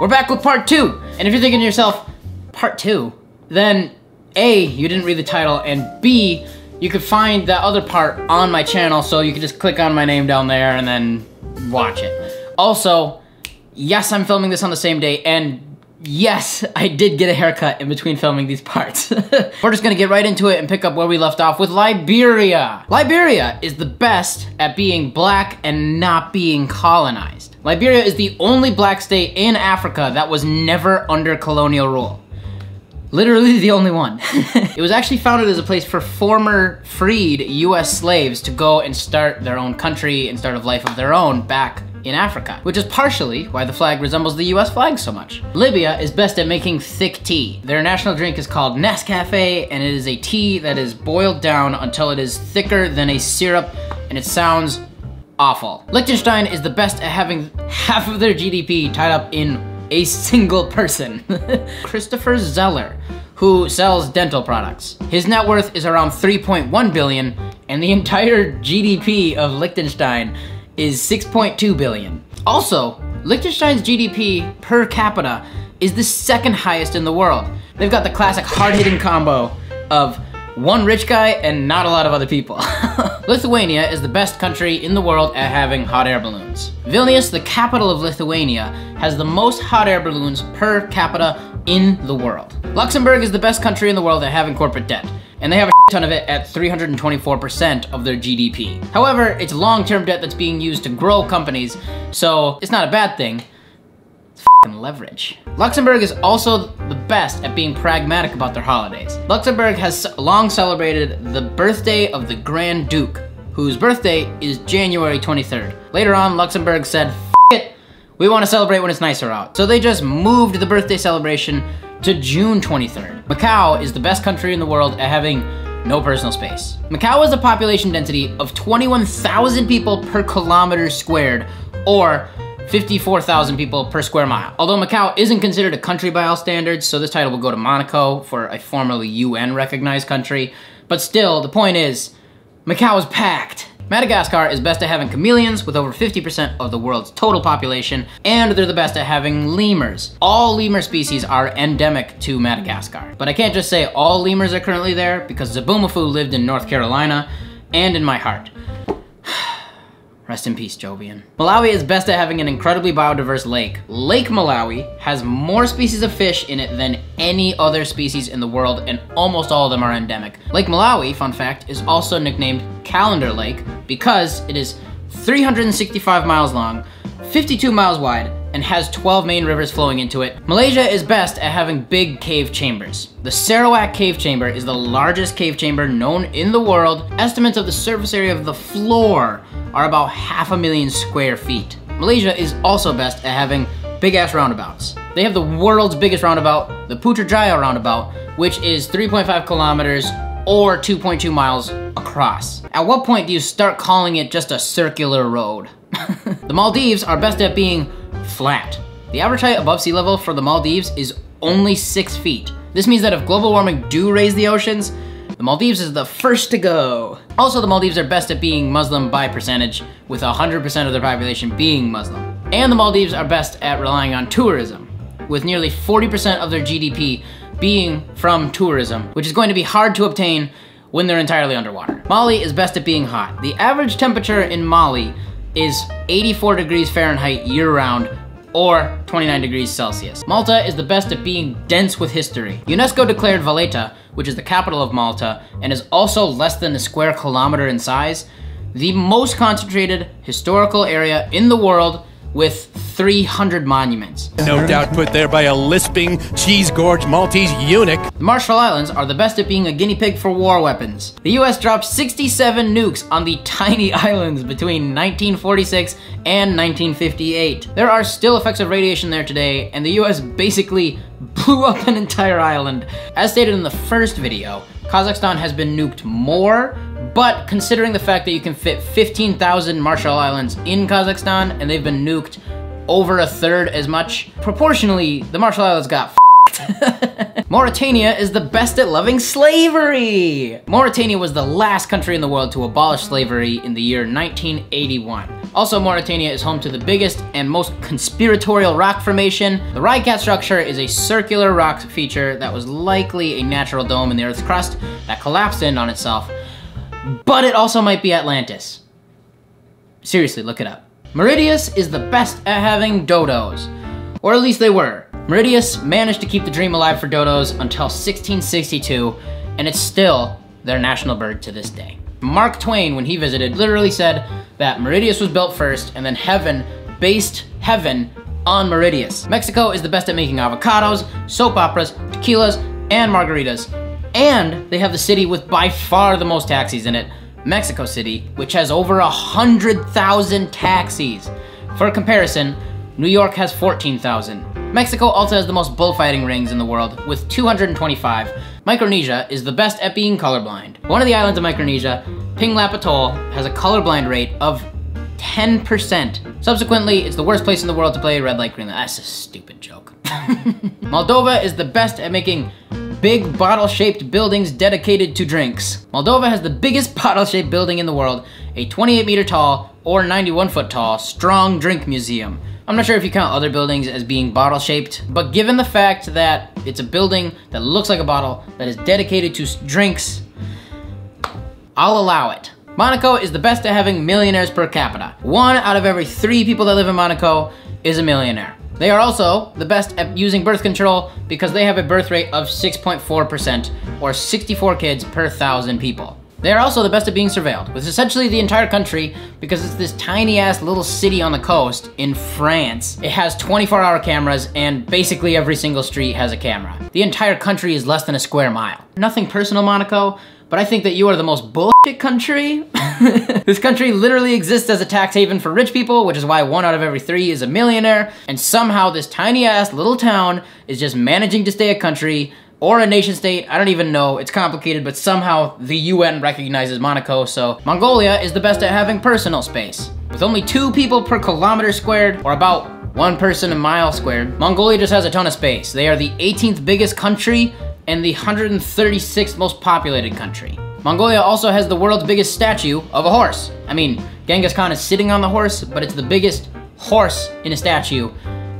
we're back with part two. And if you're thinking to yourself, part two, then A, you didn't read the title, and B, you could find that other part on my channel, so you can just click on my name down there and then watch it. Also, yes, I'm filming this on the same day, and yes, I did get a haircut in between filming these parts. We're just gonna get right into it and pick up where we left off with Liberia. Liberia is the best at being black and not being colonized. Liberia is the only black state in Africa that was never under colonial rule. Literally the only one. it was actually founded as a place for former freed US slaves to go and start their own country and start a life of their own back in Africa, which is partially why the flag resembles the US flag so much. Libya is best at making thick tea. Their national drink is called Nescafe, and it is a tea that is boiled down until it is thicker than a syrup, and it sounds awful. Liechtenstein is the best at having half of their GDP tied up in a single person. Christopher Zeller, who sells dental products. His net worth is around 3.1 billion, and the entire GDP of Liechtenstein is 6.2 billion. Also, Liechtenstein's GDP per capita is the second highest in the world. They've got the classic hard-hitting combo of one rich guy and not a lot of other people. Lithuania is the best country in the world at having hot air balloons. Vilnius, the capital of Lithuania, has the most hot air balloons per capita in the world. Luxembourg is the best country in the world at having corporate debt and they have a ton of it at 324% of their GDP. However, it's long-term debt that's being used to grow companies, so it's not a bad thing. It's leverage. Luxembourg is also the best at being pragmatic about their holidays. Luxembourg has long celebrated the birthday of the Grand Duke, whose birthday is January 23rd. Later on, Luxembourg said, we want to celebrate when it's nicer out. So they just moved the birthday celebration to June 23rd. Macau is the best country in the world at having no personal space. Macau has a population density of 21,000 people per kilometer squared, or 54,000 people per square mile. Although Macau isn't considered a country by all standards, so this title will go to Monaco for a formerly UN recognized country. But still, the point is, Macau is packed. Madagascar is best at having chameleons with over 50% of the world's total population, and they're the best at having lemurs. All lemur species are endemic to Madagascar. But I can't just say all lemurs are currently there because Zoboomafoo lived in North Carolina and in my heart. Rest in peace, Jovian. Malawi is best at having an incredibly biodiverse lake. Lake Malawi has more species of fish in it than any other species in the world, and almost all of them are endemic. Lake Malawi, fun fact, is also nicknamed Calendar Lake because it is 365 miles long, 52 miles wide, and has 12 main rivers flowing into it. Malaysia is best at having big cave chambers. The Sarawak Cave Chamber is the largest cave chamber known in the world. Estimates of the surface area of the floor are about half a million square feet. Malaysia is also best at having big ass roundabouts. They have the world's biggest roundabout, the Putrajaya roundabout, which is 3.5 kilometers or 2.2 miles across. At what point do you start calling it just a circular road? the Maldives are best at being flat. The average height above sea level for the Maldives is only six feet. This means that if global warming do raise the oceans, the Maldives is the first to go. Also, the Maldives are best at being Muslim by percentage, with 100% of their population being Muslim. And the Maldives are best at relying on tourism, with nearly 40% of their GDP being from tourism, which is going to be hard to obtain when they're entirely underwater. Mali is best at being hot. The average temperature in Mali is 84 degrees Fahrenheit year-round or 29 degrees Celsius. Malta is the best at being dense with history. UNESCO declared Valletta, which is the capital of Malta, and is also less than a square kilometer in size, the most concentrated historical area in the world with 300 monuments. No doubt put there by a lisping, cheese-gorged Maltese eunuch. The Marshall Islands are the best at being a guinea pig for war weapons. The US dropped 67 nukes on the tiny islands between 1946 and 1958. There are still effects of radiation there today, and the US basically blew up an entire island. As stated in the first video, Kazakhstan has been nuked more but considering the fact that you can fit 15,000 Marshall Islands in Kazakhstan and they've been nuked over a third as much, proportionally, the Marshall Islands got Mauritania is the best at loving slavery. Mauritania was the last country in the world to abolish slavery in the year 1981. Also, Mauritania is home to the biggest and most conspiratorial rock formation. The Richat structure is a circular rock feature that was likely a natural dome in the Earth's crust that collapsed in on itself, but it also might be Atlantis. Seriously, look it up. Mauritius is the best at having dodos, or at least they were. Mauritius managed to keep the dream alive for dodos until 1662, and it's still their national bird to this day. Mark Twain, when he visited, literally said that Mauritius was built first, and then heaven based heaven on Mauritius. Mexico is the best at making avocados, soap operas, tequilas, and margaritas. And they have the city with by far the most taxis in it, Mexico City, which has over a hundred thousand taxis. For comparison, New York has 14,000. Mexico also has the most bullfighting rings in the world, with 225. Micronesia is the best at being colorblind. One of the islands of Micronesia, Pingelap Atoll, has a colorblind rate of 10%. Subsequently, it's the worst place in the world to play red light green light. That's a stupid joke. Moldova is the best at making big bottle-shaped buildings dedicated to drinks. Moldova has the biggest bottle-shaped building in the world, a 28 meter tall or 91 foot tall strong drink museum. I'm not sure if you count other buildings as being bottle shaped, but given the fact that it's a building that looks like a bottle that is dedicated to drinks, I'll allow it. Monaco is the best at having millionaires per capita. One out of every three people that live in Monaco is a millionaire. They are also the best at using birth control because they have a birth rate of 6.4%, or 64 kids per thousand people. They are also the best at being surveilled, with essentially the entire country because it's this tiny ass little city on the coast in France. It has 24 hour cameras and basically every single street has a camera. The entire country is less than a square mile. Nothing personal, Monaco, but I think that you are the most bullshit country. this country literally exists as a tax haven for rich people, which is why one out of every three is a millionaire, and somehow this tiny ass little town is just managing to stay a country or a nation state, I don't even know, it's complicated, but somehow the UN recognizes Monaco, so Mongolia is the best at having personal space. With only two people per kilometer squared, or about one person a mile squared, Mongolia just has a ton of space. They are the 18th biggest country and the 136th most populated country. Mongolia also has the world's biggest statue of a horse. I mean, Genghis Khan is sitting on the horse, but it's the biggest horse in a statue,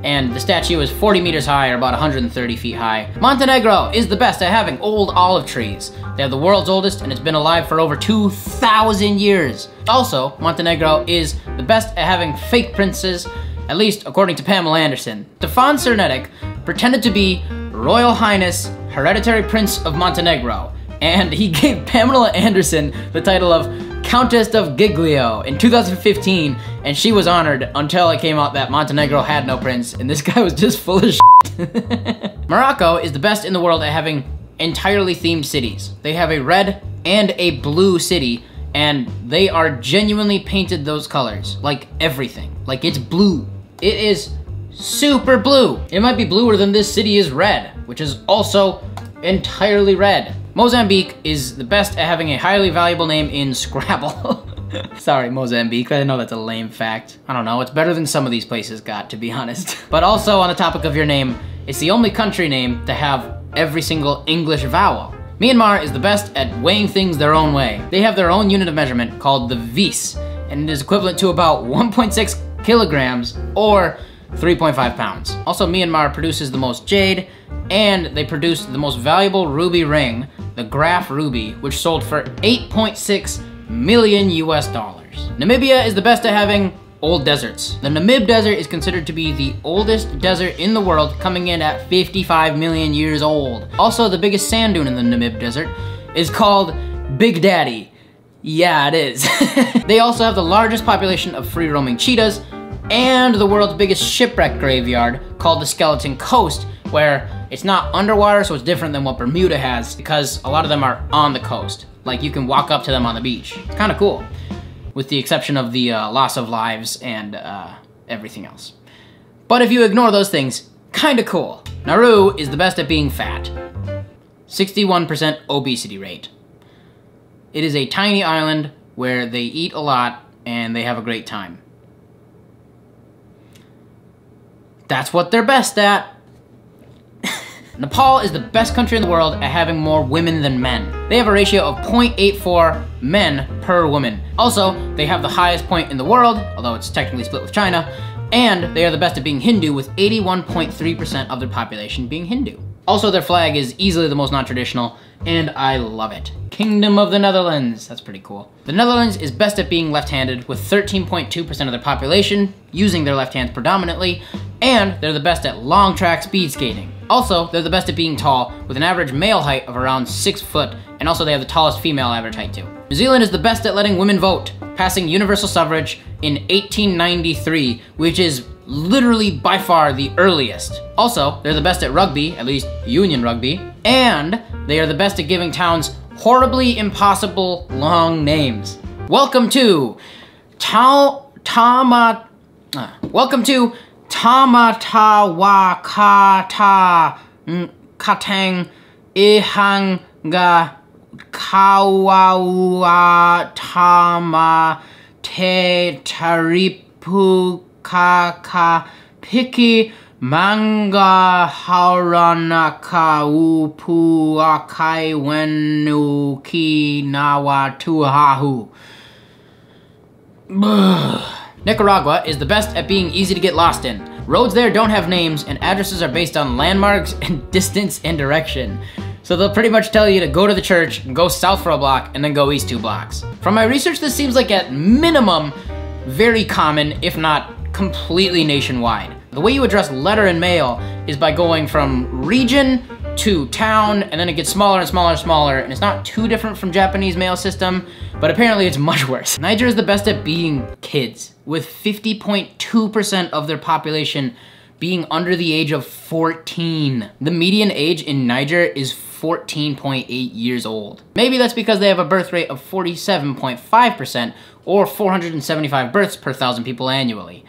and the statue is 40 meters high or about 130 feet high. Montenegro is the best at having old olive trees. They have the world's oldest and it's been alive for over 2,000 years. Also, Montenegro is the best at having fake princes, at least according to Pamela Anderson. Stefan Cernetic pretended to be Royal Highness Hereditary Prince of Montenegro, and he gave Pamela Anderson the title of Countess of Giglio in 2015, and she was honored until it came out that Montenegro had no prince, and this guy was just full of shit. Morocco is the best in the world at having entirely themed cities. They have a red and a blue city, and they are genuinely painted those colors, like everything. Like it's blue. It is super blue. It might be bluer than this city is red, which is also entirely red. Mozambique is the best at having a highly valuable name in Scrabble. Sorry, Mozambique. I know that's a lame fact. I don't know, it's better than some of these places got, to be honest. But also, on the topic of your name, it's the only country name to have every single English vowel. Myanmar is the best at weighing things their own way. They have their own unit of measurement called the viss, and it is equivalent to about 1.6 kilograms or 3.5 pounds. Also, Myanmar produces the most jade, and they produced the most valuable ruby ring, the Graff Ruby, which sold for 8.6 million US dollars. Namibia is the best at having old deserts. The Namib Desert is considered to be the oldest desert in the world, coming in at 55 million years old. Also, the biggest sand dune in the Namib Desert is called Big Daddy. Yeah, it is. they also have the largest population of free roaming cheetahs and the world's biggest shipwreck graveyard called the Skeleton Coast, where it's not underwater, so it's different than what Bermuda has because a lot of them are on the coast. Like you can walk up to them on the beach. It's kind of cool, with the exception of the uh, loss of lives and uh, everything else. But if you ignore those things, kind of cool. Nauru is the best at being fat. 61% obesity rate. It is a tiny island where they eat a lot and they have a great time. That's what they're best at. Nepal is the best country in the world at having more women than men. They have a ratio of 0.84 men per woman. Also, they have the highest point in the world, although it's technically split with China, and they are the best at being Hindu with 81.3% of their population being Hindu. Also, their flag is easily the most non-traditional, and I love it. Kingdom of the Netherlands. That's pretty cool. The Netherlands is best at being left-handed with 13.2% of their population using their left hands predominantly, and they're the best at long track speed skating. Also, they're the best at being tall with an average male height of around six foot, and also they have the tallest female average height too. New Zealand is the best at letting women vote, passing universal suffrage in 1893, which is literally by far the earliest. Also, they're the best at rugby, at least union rugby, and they are the best at giving towns horribly impossible long names. Welcome to Tama uh, Welcome to Tamatawakata Katang Ihanga Kawawa Tama Te Taripu Kaka Piki Manga Haranaka Upu Akai Wenu Ki Nawa Tuhahu. Nicaragua is the best at being easy to get lost in. Roads there don't have names, and addresses are based on landmarks and distance and direction. So they'll pretty much tell you to go to the church, go south for a block, and then go east two blocks. From my research, this seems like at minimum very common, if not completely nationwide. The way you address letter and mail is by going from region to town, and then it gets smaller and smaller and smaller, and it's not too different from Japanese mail system, but apparently it's much worse. Niger is the best at being kids, with 50.2% of their population being under the age of 14. The median age in Niger is 14.8 years old. Maybe that's because they have a birth rate of 47.5% or 475 births per thousand people annually.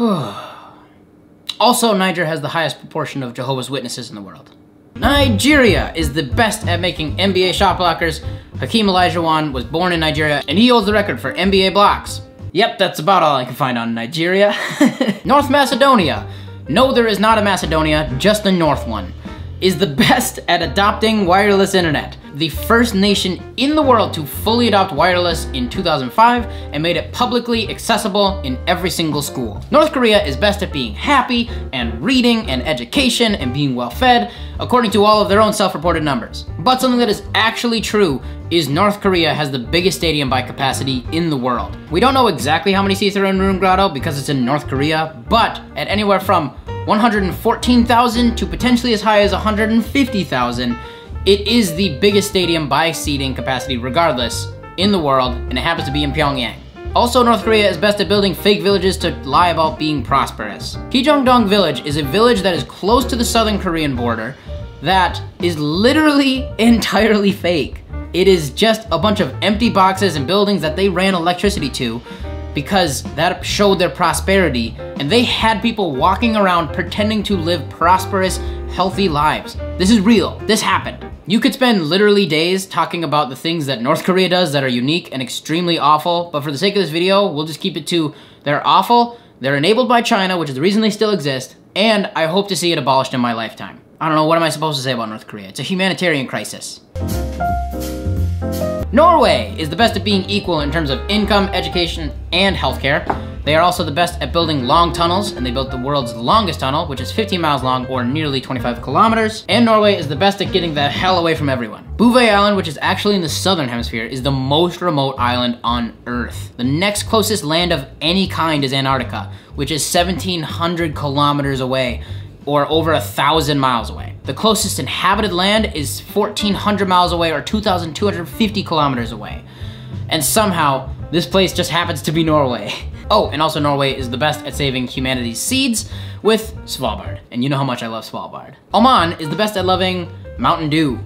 also, Niger has the highest proportion of Jehovah's Witnesses in the world. Nigeria is the best at making NBA shot blockers. Hakeem Olajuwon was born in Nigeria, and he holds the record for NBA blocks. Yep, that's about all I can find on Nigeria. North Macedonia. No, there is not a Macedonia, just the North one. Is the best at adopting wireless internet the first nation in the world to fully adopt wireless in 2005 and made it publicly accessible in every single school. North Korea is best at being happy and reading and education and being well fed, according to all of their own self-reported numbers. But something that is actually true is North Korea has the biggest stadium by capacity in the world. We don't know exactly how many seats are in Rungrado because it's in North Korea, but at anywhere from 114,000 to potentially as high as 150,000, it is the biggest stadium by seating capacity regardless in the world, and it happens to be in Pyongyang. Also, North Korea is best at building fake villages to lie about being prosperous. Kijongdong Village is a village that is close to the southern Korean border that is literally entirely fake. It is just a bunch of empty boxes and buildings that they ran electricity to because that showed their prosperity and they had people walking around pretending to live prosperous, healthy lives. This is real. This happened. You could spend literally days talking about the things that North Korea does that are unique and extremely awful, but for the sake of this video, we'll just keep it to they're awful, they're enabled by China, which is the reason they still exist, and I hope to see it abolished in my lifetime. I don't know, what am I supposed to say about North Korea? It's a humanitarian crisis. Norway is the best at being equal in terms of income, education, and healthcare. They are also the best at building long tunnels, and they built the world's longest tunnel, which is 15 miles long or nearly 25 kilometers. And Norway is the best at getting the hell away from everyone. Bouvet Island, which is actually in the southern hemisphere, is the most remote island on Earth. The next closest land of any kind is Antarctica, which is 1,700 kilometers away or over a thousand miles away. The closest inhabited land is 1,400 miles away or 2,250 kilometers away. And somehow, this place just happens to be Norway. Oh, and also Norway is the best at saving humanity's seeds with Svalbard. And you know how much I love Svalbard. Oman is the best at loving Mountain Dew.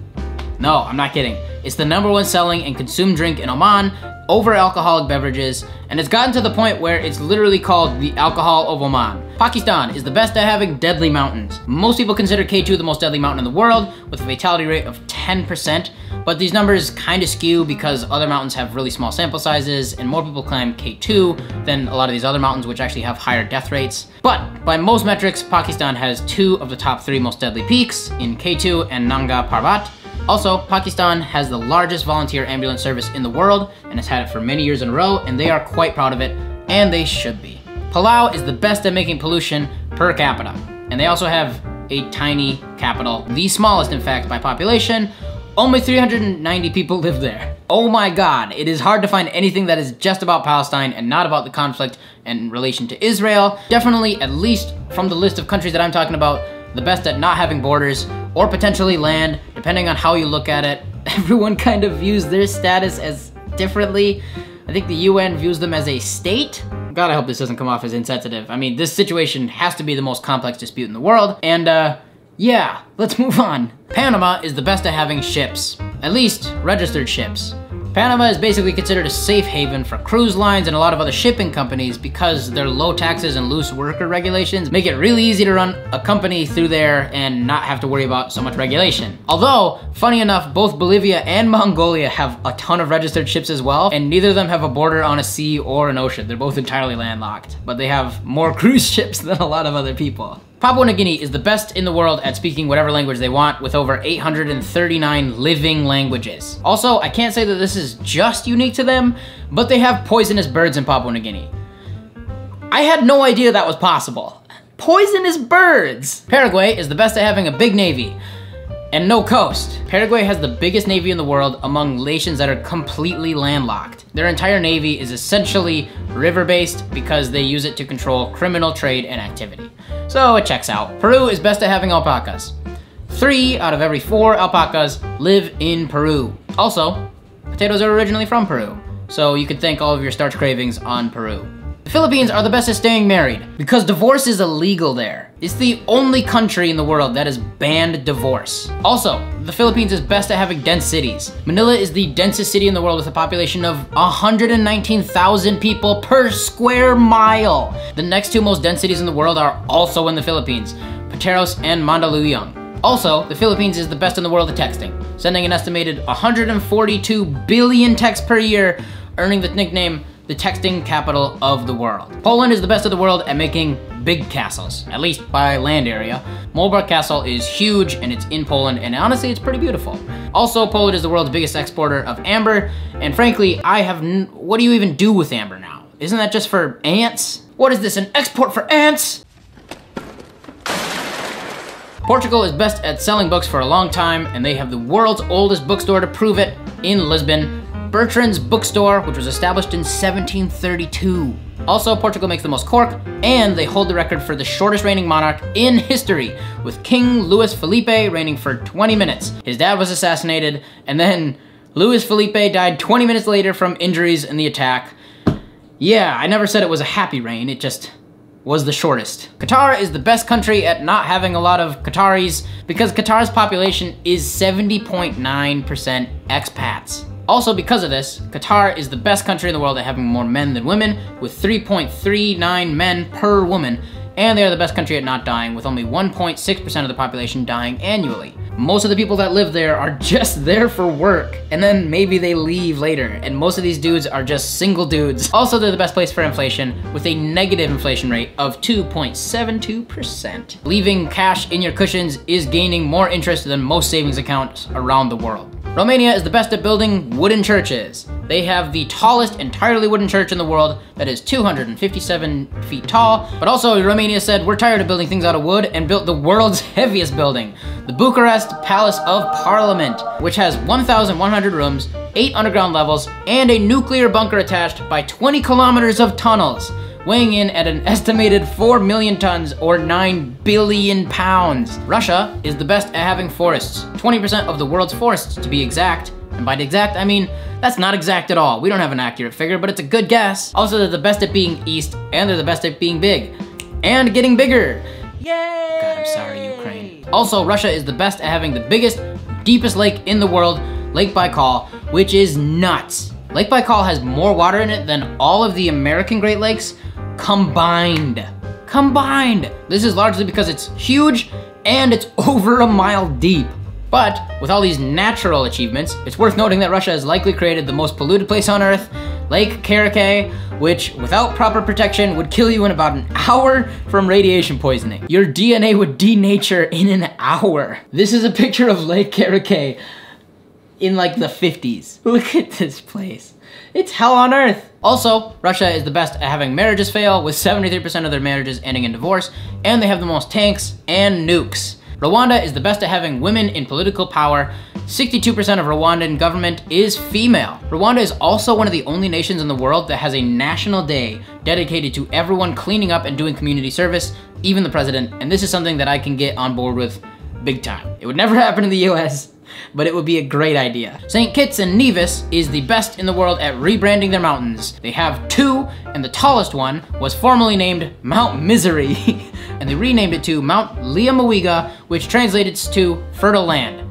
No, I'm not kidding. It's the number one selling and consumed drink in Oman over alcoholic beverages, and it's gotten to the point where it's literally called the alcohol of Oman. Pakistan is the best at having deadly mountains. Most people consider K2 the most deadly mountain in the world, with a fatality rate of 10%, but these numbers kind of skew because other mountains have really small sample sizes, and more people climb K2 than a lot of these other mountains, which actually have higher death rates. But by most metrics, Pakistan has two of the top three most deadly peaks in K2 and Nanga Parbat, also, Pakistan has the largest volunteer ambulance service in the world and has had it for many years in a row, and they are quite proud of it, and they should be. Palau is the best at making pollution per capita, and they also have a tiny capital, the smallest in fact by population. Only 390 people live there. Oh my god, it is hard to find anything that is just about Palestine and not about the conflict in relation to Israel. Definitely, at least from the list of countries that I'm talking about, the best at not having borders or potentially land, depending on how you look at it. Everyone kind of views their status as differently. I think the UN views them as a state. God, I hope this doesn't come off as insensitive. I mean, this situation has to be the most complex dispute in the world, and uh, yeah, let's move on. Panama is the best at having ships, at least registered ships. Panama is basically considered a safe haven for cruise lines and a lot of other shipping companies because their low taxes and loose worker regulations make it really easy to run a company through there and not have to worry about so much regulation. Although, funny enough, both Bolivia and Mongolia have a ton of registered ships as well, and neither of them have a border on a sea or an ocean. They're both entirely landlocked, but they have more cruise ships than a lot of other people. Papua New Guinea is the best in the world at speaking whatever language they want with over 839 living languages. Also, I can't say that this is just unique to them, but they have poisonous birds in Papua New Guinea. I had no idea that was possible. Poisonous birds! Paraguay is the best at having a big navy and no coast. Paraguay has the biggest navy in the world among nations that are completely landlocked. Their entire navy is essentially river-based because they use it to control criminal trade and activity. So it checks out. Peru is best at having alpacas. Three out of every four alpacas live in Peru. Also, potatoes are originally from Peru, so you could thank all of your starch cravings on Peru. The Philippines are the best at staying married because divorce is illegal there. It's the only country in the world that has banned divorce. Also, the Philippines is best at having dense cities. Manila is the densest city in the world with a population of 119,000 people per square mile. The next two most dense cities in the world are also in the Philippines, Pateros and Mandaluyong. Also, the Philippines is the best in the world at texting, sending an estimated 142 billion texts per year, earning the nickname the texting capital of the world. Poland is the best of the world at making big castles, at least by land area. Malbork Castle is huge and it's in Poland, and honestly, it's pretty beautiful. Also, Poland is the world's biggest exporter of amber, and frankly, I have what do you even do with amber now? Isn't that just for ants? What is this, an export for ants? Portugal is best at selling books for a long time, and they have the world's oldest bookstore to prove it in Lisbon, Bertrand's Bookstore, which was established in 1732. Also, Portugal makes the most cork, and they hold the record for the shortest reigning monarch in history, with King Louis Philippe reigning for 20 minutes. His dad was assassinated, and then Louis Philippe died 20 minutes later from injuries in the attack. Yeah, I never said it was a happy reign, it just was the shortest. Qatar is the best country at not having a lot of Qataris because Qatar's population is 70.9% expats. Also, because of this, Qatar is the best country in the world at having more men than women, with 3.39 men per woman, and they are the best country at not dying, with only 1.6% of the population dying annually. Most of the people that live there are just there for work, and then maybe they leave later, and most of these dudes are just single dudes. Also, they're the best place for inflation, with a negative inflation rate of 2.72%. Leaving cash in your cushions is gaining more interest than most savings accounts around the world. Romania is the best at building wooden churches. They have the tallest entirely wooden church in the world that is 257 feet tall. But also, Romania said, we're tired of building things out of wood and built the world's heaviest building, the Bucharest Palace of Parliament, which has 1,100 rooms, 8 underground levels, and a nuclear bunker attached by 20 kilometers of tunnels weighing in at an estimated 4 million tons or 9 billion pounds. Russia is the best at having forests, 20% of the world's forests to be exact. And by the exact, I mean, that's not exact at all. We don't have an accurate figure, but it's a good guess. Also, they're the best at being east, and they're the best at being big. And getting bigger. Yay! God, I'm sorry, Ukraine. Also, Russia is the best at having the biggest, deepest lake in the world, Lake Baikal, which is nuts. Lake Baikal has more water in it than all of the American Great Lakes combined. Combined! This is largely because it's huge and it's over a mile deep. But with all these natural achievements, it's worth noting that Russia has likely created the most polluted place on Earth, Lake Karachay, which without proper protection would kill you in about an hour from radiation poisoning. Your DNA would denature in an hour. This is a picture of Lake Karachay in like the 50s. Look at this place. It's hell on earth. Also, Russia is the best at having marriages fail, with 73% of their marriages ending in divorce, and they have the most tanks and nukes. Rwanda is the best at having women in political power. 62% of Rwandan government is female. Rwanda is also one of the only nations in the world that has a national day dedicated to everyone cleaning up and doing community service, even the president, and this is something that I can get on board with big time. It would never happen in the US, but it would be a great idea. St. Kitts and Nevis is the best in the world at rebranding their mountains. They have two, and the tallest one was formerly named Mount Misery, and they renamed it to Mount Liamuiga, which translates to fertile land.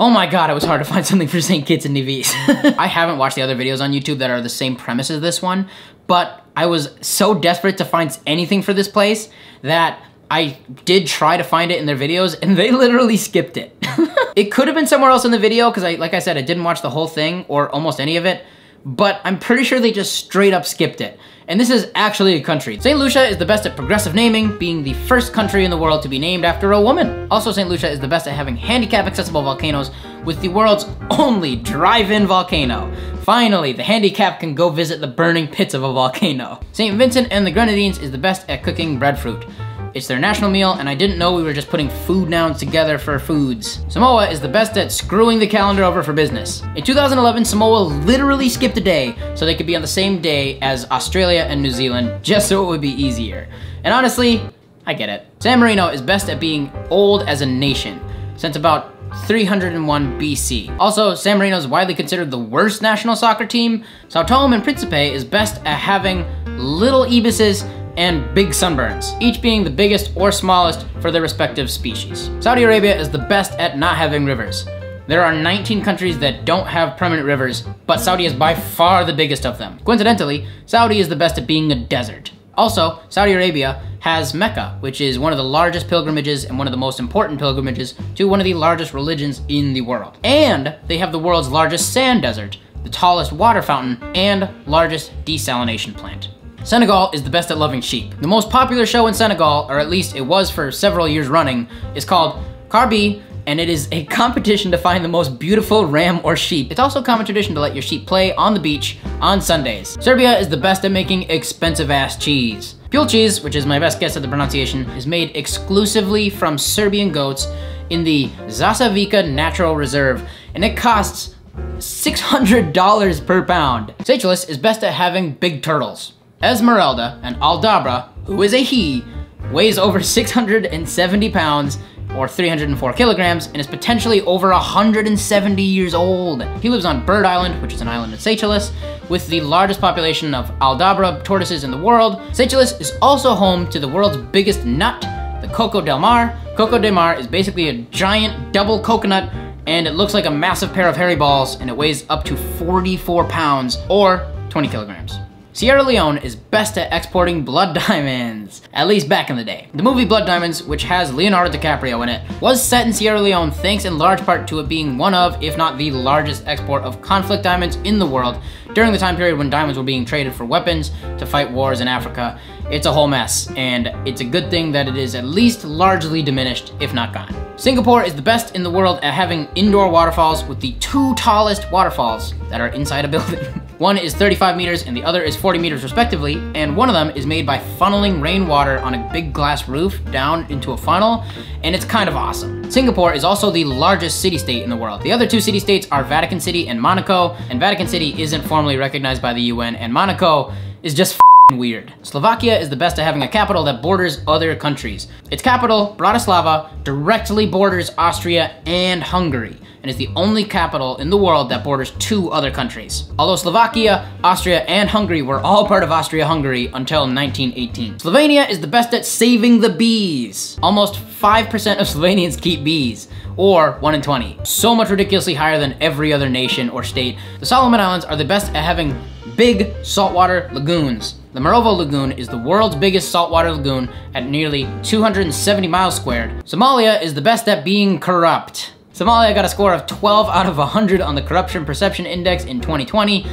Oh my god, it was hard to find something for St. Kitts and Nevis. I haven't watched the other videos on YouTube that are the same premise as this one, but I was so desperate to find anything for this place that I did try to find it in their videos and they literally skipped it. it could have been somewhere else in the video because I, like I said, I didn't watch the whole thing or almost any of it, but I'm pretty sure they just straight up skipped it. And this is actually a country. St. Lucia is the best at progressive naming, being the first country in the world to be named after a woman. Also, St. Lucia is the best at having handicap accessible volcanoes with the world's only drive-in volcano. Finally, the handicap can go visit the burning pits of a volcano. St. Vincent and the Grenadines is the best at cooking breadfruit. It's their national meal, and I didn't know we were just putting food nouns together for foods. Samoa is the best at screwing the calendar over for business. In 2011, Samoa literally skipped a day so they could be on the same day as Australia and New Zealand, just so it would be easier. And honestly, I get it. San Marino is best at being old as a nation, since about 301 BC. Also, San Marino is widely considered the worst national soccer team. Sao Tome and Principe is best at having little ibises and big sunburns, each being the biggest or smallest for their respective species. Saudi Arabia is the best at not having rivers. There are 19 countries that don't have permanent rivers, but Saudi is by far the biggest of them. Coincidentally, Saudi is the best at being a desert. Also, Saudi Arabia has Mecca, which is one of the largest pilgrimages and one of the most important pilgrimages to one of the largest religions in the world. And they have the world's largest sand desert, the tallest water fountain, and largest desalination plant. Senegal is the best at loving sheep. The most popular show in Senegal, or at least it was for several years running, is called Khar Bii, and it is a competition to find the most beautiful ram or sheep. It's also a common tradition to let your sheep play on the beach on Sundays. Serbia is the best at making expensive ass cheese. Pule cheese, which is my best guess at the pronunciation, is made exclusively from Serbian goats in the Zasavica Natural Reserve, and it costs $600 per pound. Seychelles is best at having big turtles. Esmeralda, and Aldabra, who is a he, weighs over 670 pounds or 304 kilograms and is potentially over 170 years old. He lives on Bird Island, which is an island in Seychelles, with the largest population of Aldabra tortoises in the world. Seychelles is also home to the world's biggest nut, the Coco del Mar. Coco del Mar is basically a giant double coconut and it looks like a massive pair of hairy balls and it weighs up to 44 pounds or 20 kilograms. Sierra Leone is best at exporting blood diamonds, at least back in the day. The movie Blood Diamonds, which has Leonardo DiCaprio in it, was set in Sierra Leone thanks in large part to it being one of, if not the largest export of conflict diamonds in the world during the time period when diamonds were being traded for weapons to fight wars in Africa. It's a whole mess, and it's a good thing that it is at least largely diminished, if not gone. Singapore is the best in the world at having indoor waterfalls with the two tallest waterfalls that are inside a building. One is 35 meters and the other is 40 meters respectively, and one of them is made by funneling rainwater on a big glass roof down into a funnel, and it's kind of awesome. Singapore is also the largest city-state in the world. The other two city-states are Vatican City and Monaco, and Vatican City isn't formally recognized by the UN, and Monaco is just weird. Slovakia is the best at having a capital that borders other countries. Its capital, Bratislava, directly borders Austria and Hungary and is the only capital in the world that borders two other countries. Although Slovakia, Austria, and Hungary were all part of Austria-Hungary until 1918. Slovenia is the best at saving the bees. Almost 5% of Slovenians keep bees, or 1 in 20. So much ridiculously higher than every other nation or state. The Solomon Islands are the best at having big saltwater lagoons. The Marovo Lagoon is the world's biggest saltwater lagoon at nearly 270 miles squared. Somalia is the best at being corrupt. Somalia got a score of 12 out of 100 on the Corruption Perception Index in 2020,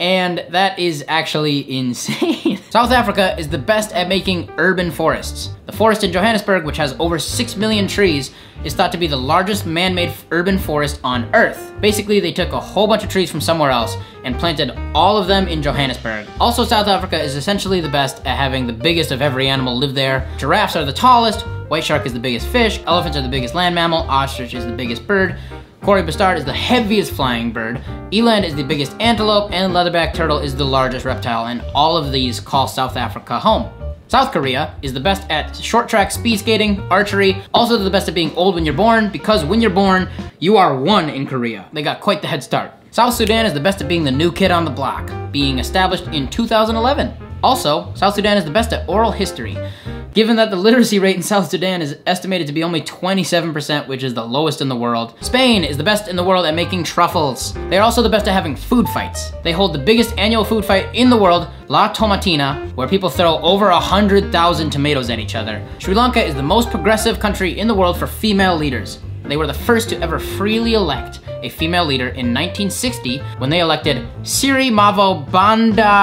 and that is actually insane. South Africa is the best at making urban forests. The forest in Johannesburg, which has over 6 million trees, is thought to be the largest man-made urban forest on Earth. Basically, they took a whole bunch of trees from somewhere else and planted all of them in Johannesburg. Also, South Africa is essentially the best at having the biggest of every animal live there. Giraffes are the tallest, white shark is the biggest fish, elephants are the biggest land mammal, ostrich is the biggest bird, Kori bustard is the heaviest flying bird, eland is the biggest antelope, and leatherback turtle is the largest reptile, and all of these call South Africa home. South Korea is the best at short track speed skating, archery, also the best at being old when you're born, because when you're born, you are one in Korea. They got quite the head start. South Sudan is the best at being the new kid on the block, being established in 2011. Also, South Sudan is the best at oral history. Given that the literacy rate in South Sudan is estimated to be only 27%, which is the lowest in the world. Spain is the best in the world at making truffles. They are also the best at having food fights. They hold the biggest annual food fight in the world, La Tomatina, where people throw over 100,000 tomatoes at each other. Sri Lanka is the most progressive country in the world for female leaders. They were the first to ever freely elect a female leader in 1960 when they elected Sirimavo Bandaranaike.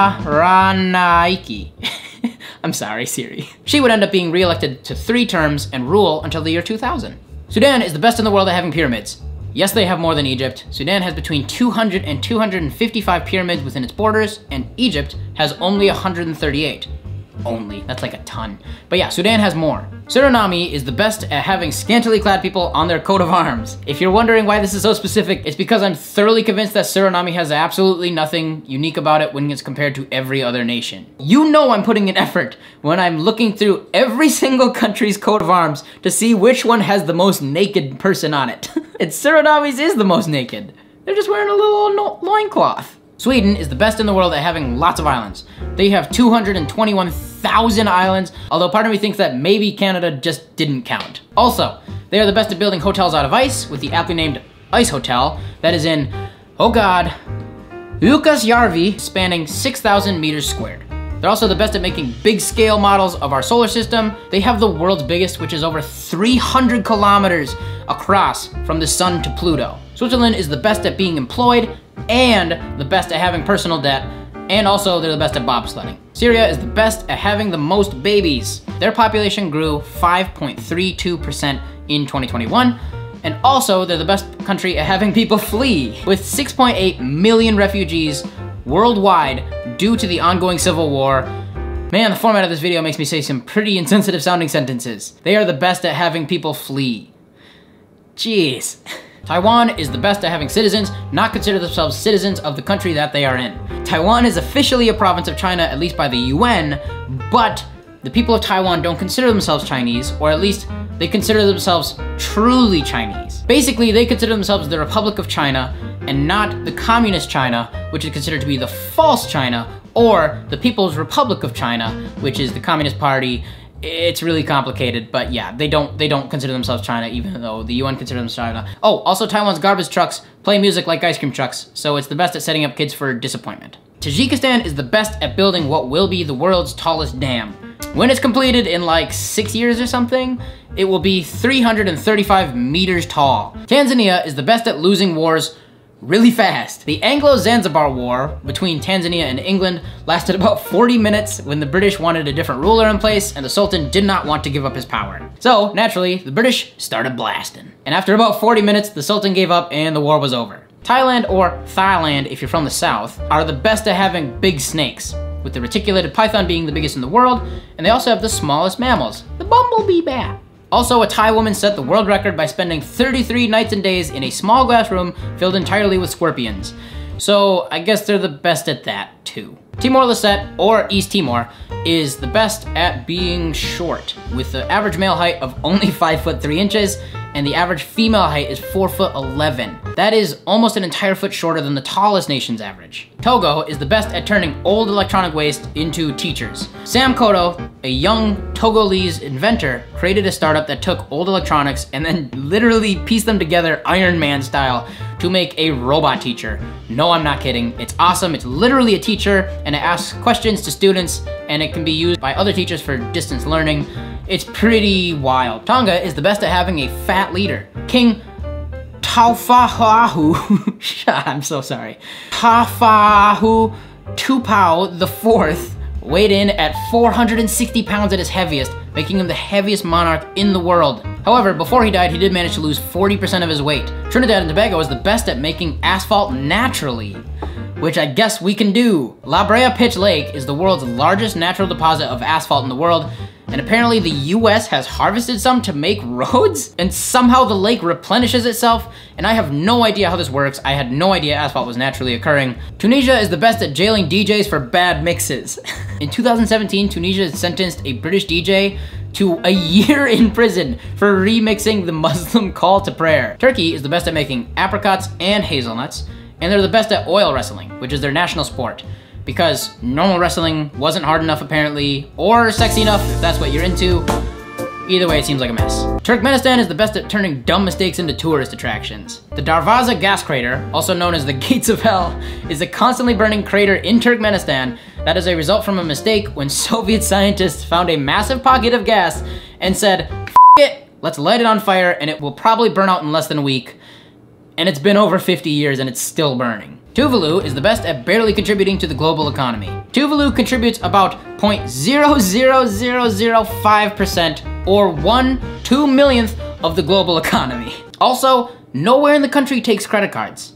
I'm sorry, Siri. She would end up being re-elected to three terms and rule until the year 2000. Sudan is the best in the world at having pyramids. Yes, they have more than Egypt. Sudan has between 200 and 255 pyramids within its borders, and Egypt has only 138 only. That's like a ton. But yeah, Sudan has more. Suriname is the best at having scantily clad people on their coat of arms. If you're wondering why this is so specific, it's because I'm thoroughly convinced that Suriname has absolutely nothing unique about it when it's compared to every other nation. You know I'm putting in effort when I'm looking through every single country's coat of arms to see which one has the most naked person on it. and Suriname's is the most naked. They're just wearing a little loincloth. Sweden is the best in the world at having lots of islands. They have 221,000 islands, although part of me thinks that maybe Canada just didn't count. Also, they are the best at building hotels out of ice, with the aptly named Ice Hotel, that is in, oh god, Jukkasjärvi, spanning 6,000 meters squared. They're also the best at making big scale models of our solar system. They have the world's biggest, which is over 300 kilometers across from the sun to Pluto. Switzerland is the best at being employed and the best at having personal debt, and also they're the best at bobsledding. Syria is the best at having the most babies. Their population grew 5.32% in 2021, and also they're the best country at having people flee, with 6.8 million refugees worldwide due to the ongoing civil war. Man, the format of this video makes me say some pretty insensitive sounding sentences. They are the best at having people flee. Jeez. Taiwan is the best at having citizens not consider themselves citizens of the country that they are in. Taiwan is officially a province of China, at least by the UN, but the people of Taiwan don't consider themselves Chinese, or at least they consider themselves truly Chinese. Basically, they consider themselves the Republic of China and not the Communist China, which is considered to be the false China, or the People's Republic of China, which is the Communist Party it's really complicated, but yeah, they don't they don't consider themselves China, even though the UN considers them China. Oh, also Taiwan's garbage trucks play music like ice cream trucks, so it's the best at setting up kids for disappointment. Tajikistan is the best at building what will be the world's tallest dam. When it's completed in like six years or something, it will be 335 meters tall. Tanzania is the best at losing wars really fast. The Anglo-Zanzibar War between Tanzania and England lasted about 40 minutes when the British wanted a different ruler in place and the Sultan did not want to give up his power. So, naturally, the British started blasting. And after about 40 minutes, the Sultan gave up and the war was over. Thailand, or Thailand if you're from the south, are the best at having big snakes, with the reticulated python being the biggest in the world, and they also have the smallest mammals, the bumblebee bat. Also, a Thai woman set the world record by spending 33 nights and days in a small glass room filled entirely with scorpions. So I guess they're the best at that too. Timor-Leste, or East Timor, is the best at being short, with the average male height of only 5 foot 3 inches, and the average female height is 4 foot 11. That is almost an entire foot shorter than the tallest nation's average. Togo is the best at turning old electronic waste into teachers. Sam Koto, a young Togolese inventor, created a startup that took old electronics and then literally pieced them together Iron Man style to make a robot teacher. No, I'm not kidding. It's awesome. It's literally a teacher and it asks questions to students and it can be used by other teachers for distance learning. It's pretty wild. Tonga is the best at having a fat leader. King Taufahu, I'm so sorry. Taufahu Tupou the fourth weighed in at 460 pounds at his heaviest, making him the heaviest monarch in the world. However, before he died, he did manage to lose 40% of his weight. Trinidad and Tobago is the best at making asphalt naturally, which I guess we can do. La Brea Pitch Lake is the world's largest natural deposit of asphalt in the world, and apparently the US has harvested some to make roads, and somehow the lake replenishes itself, and I have no idea how this works. I had no idea asphalt was naturally occurring. Tunisia is the best at jailing DJs for bad mixes. in 2017, Tunisia sentenced a British DJ to a year in prison for remixing the Muslim call to prayer. Turkey is the best at making apricots and hazelnuts, and they're the best at oil wrestling, which is their national sport because normal wrestling wasn't hard enough apparently, or sexy enough if that's what you're into. Either way, it seems like a mess. Turkmenistan is the best at turning dumb mistakes into tourist attractions. The Darvaza gas crater, also known as the Gates of Hell, is a constantly burning crater in Turkmenistan that is a result from a mistake when Soviet scientists found a massive pocket of gas and said, it, let's light it on fire and it will probably burn out in less than a week. And it's been over 50 years and it's still burning. Tuvalu is the best at barely contributing to the global economy. Tuvalu contributes about 0.00005% or 1 2 millionth of the global economy. Also, nowhere in the country takes credit cards.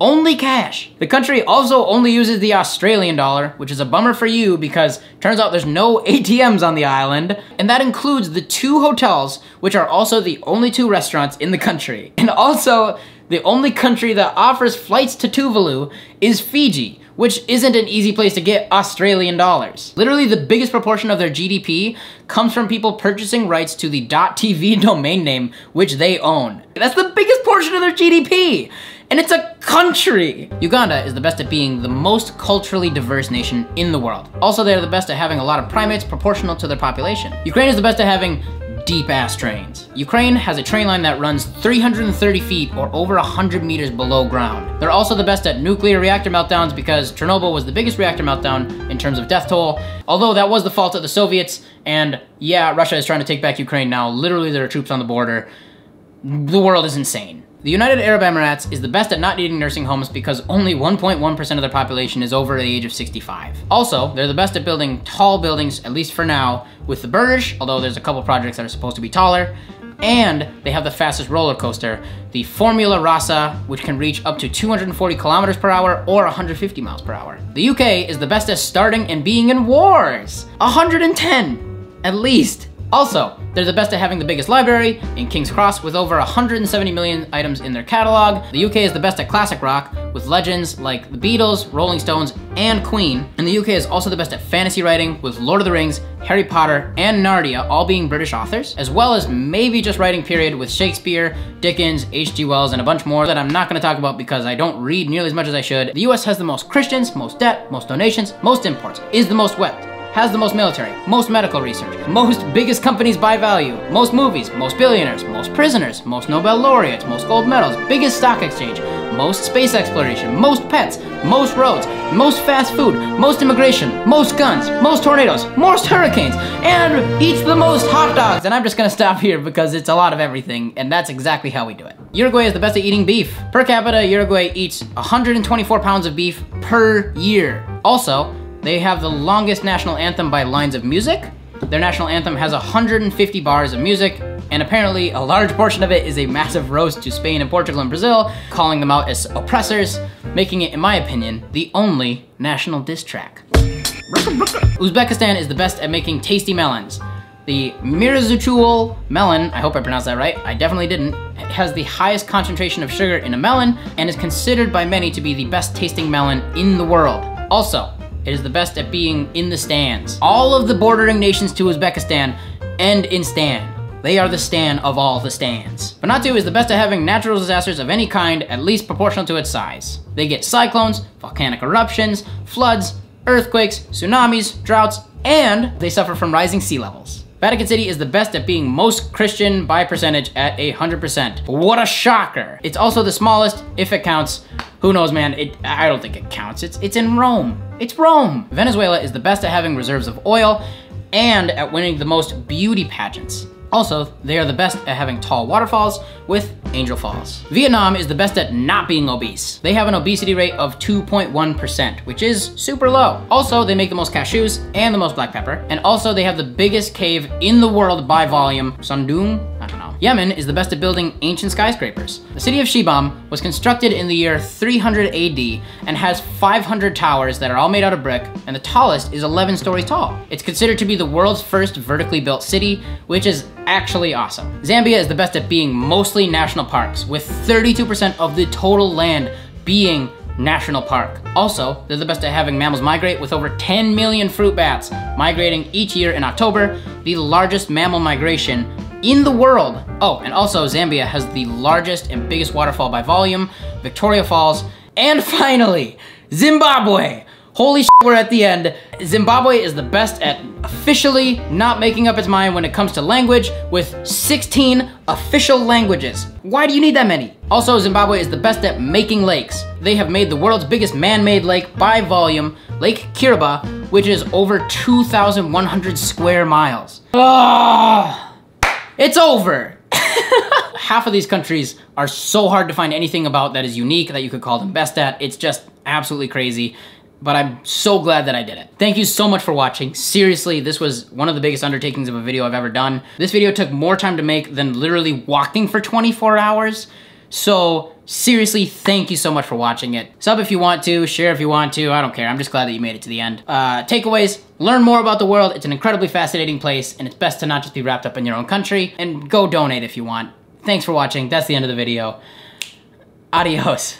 Only cash. The country also only uses the Australian dollar, which is a bummer for you because turns out there's no ATMs on the island, and that includes the two hotels, which are also the only two restaurants in the country. And also, the only country that offers flights to Tuvalu is Fiji, which isn't an easy place to get Australian dollars. Literally the biggest proportion of their GDP comes from people purchasing rights to the .tv domain name, which they own. That's the biggest portion of their GDP! And it's a country! Uganda is the best at being the most culturally diverse nation in the world. Also, they're the best at having a lot of primates proportional to their population. Ukraine is the best at having deep ass trains. Ukraine has a train line that runs 330 feet or over 100 meters below ground. They're also the best at nuclear reactor meltdowns because Chernobyl was the biggest reactor meltdown in terms of death toll, although that was the fault of the Soviets, and yeah, Russia is trying to take back Ukraine now. Literally, there are troops on the border. The world is insane. The United Arab Emirates is the best at not needing nursing homes because only 1.1% of their population is over the age of 65. Also, they're the best at building tall buildings, at least for now, with the Burj, although there's a couple projects that are supposed to be taller, and they have the fastest roller coaster, the Formula Rossa, which can reach up to 240 kilometers per hour or 150 miles per hour. The UK is the best at starting and being in wars, 110 at least. Also, they're the best at having the biggest library in King's Cross with over 170 million items in their catalog. The UK is the best at classic rock with legends like the Beatles, Rolling Stones, and Queen. And the UK is also the best at fantasy writing with Lord of the Rings, Harry Potter, and Narnia all being British authors, as well as maybe just writing period with Shakespeare, Dickens, H.G. Wells, and a bunch more that I'm not gonna talk about because I don't read nearly as much as I should. The US has the most Christians, most debt, most donations, most imports, is the most wept has the most military, most medical research, most biggest companies by value, most movies, most billionaires, most prisoners, most Nobel laureates, most gold medals, biggest stock exchange, most space exploration, most pets, most roads, most fast food, most immigration, most guns, most tornadoes, most hurricanes, and eats the most hot dogs. And I'm just gonna stop here because it's a lot of everything, and that's exactly how we do it. Uruguay is the best at eating beef. Per capita, Uruguay eats 124 pounds of beef per year. Also, they have the longest national anthem by lines of music. Their national anthem has 150 bars of music, and apparently a large portion of it is a massive roast to Spain and Portugal and Brazil, calling them out as oppressors, making it, in my opinion, the only national diss track. Uzbekistan is the best at making tasty melons. The Mirzuchul melon, I hope I pronounced that right, I definitely didn't, has the highest concentration of sugar in a melon and is considered by many to be the best tasting melon in the world. Also, it is the best at being in the stands. All of the bordering nations to Uzbekistan end in stand. They are the stan of all the stans. Vanuatu is the best at having natural disasters of any kind, at least proportional to its size. They get cyclones, volcanic eruptions, floods, earthquakes, tsunamis, droughts, and they suffer from rising sea levels. Vatican City is the best at being most Christian by percentage at 100%. What a shocker! It's also the smallest, if it counts. Who knows, man? It, I don't think it counts. It's, it's in Rome. It's Rome! Venezuela is the best at having reserves of oil and at winning the most beauty pageants. Also, they are the best at having tall waterfalls with Angel Falls. Vietnam is the best at not being obese. They have an obesity rate of 2.1%, which is super low. Also, they make the most cashews and the most black pepper. And also, they have the biggest cave in the world by volume, Son Doong? Yemen is the best at building ancient skyscrapers. The city of Shibam was constructed in the year 300 AD and has 500 towers that are all made out of brick, and the tallest is 11 stories tall. It's considered to be the world's first vertically built city, which is actually awesome. Zambia is the best at being mostly national parks, with 32% of the total land being national park. Also, they're the best at having mammals migrate with over 10 million fruit bats migrating each year in October, the largest mammal migration in the world. Oh, and also Zambia has the largest and biggest waterfall by volume, Victoria Falls, and finally, Zimbabwe. Holy shit, we're at the end. Zimbabwe is the best at officially not making up its mind when it comes to language with 16 official languages. Why do you need that many? Also, Zimbabwe is the best at making lakes. They have made the world's biggest man-made lake by volume, Lake Kariba, which is over 2,100 square miles. Ah! It's over. Half of these countries are so hard to find anything about that is unique that you could call them best at. It's just absolutely crazy. But I'm so glad that I did it. Thank you so much for watching. Seriously, this was one of the biggest undertakings of a video I've ever done. This video took more time to make than literally walking for 24 hours. So seriously, thank you so much for watching it. Sub if you want to, share if you want to, I don't care. I'm just glad that you made it to the end. Uh, takeaways, learn more about the world. It's an incredibly fascinating place and it's best to not just be wrapped up in your own country and go donate if you want. Thanks for watching. That's the end of the video. Adios.